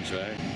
mountains, right?